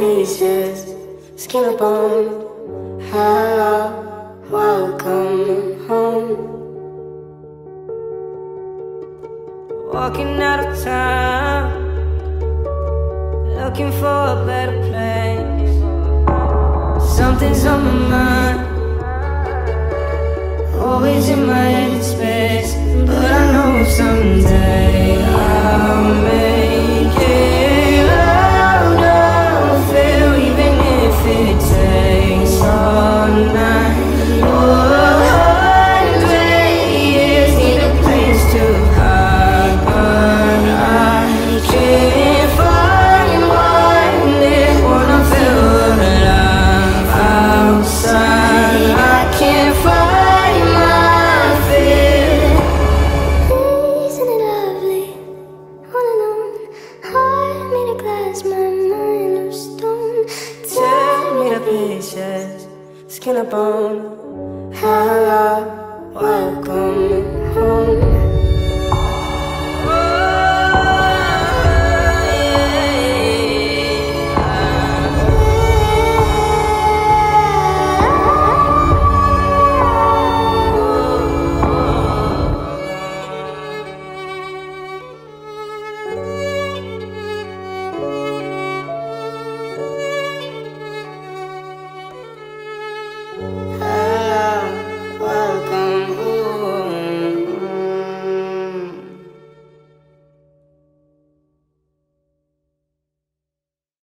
pieces, skin and bone. Hello, welcome home. Walking out of town, looking for a better place. Something's on my mind, always in my head space. But I know someday pieces, skin and bone. Hello, welcome.